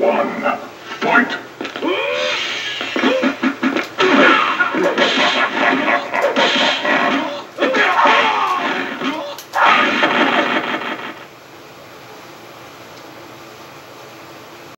One. Fight!